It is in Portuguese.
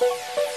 Música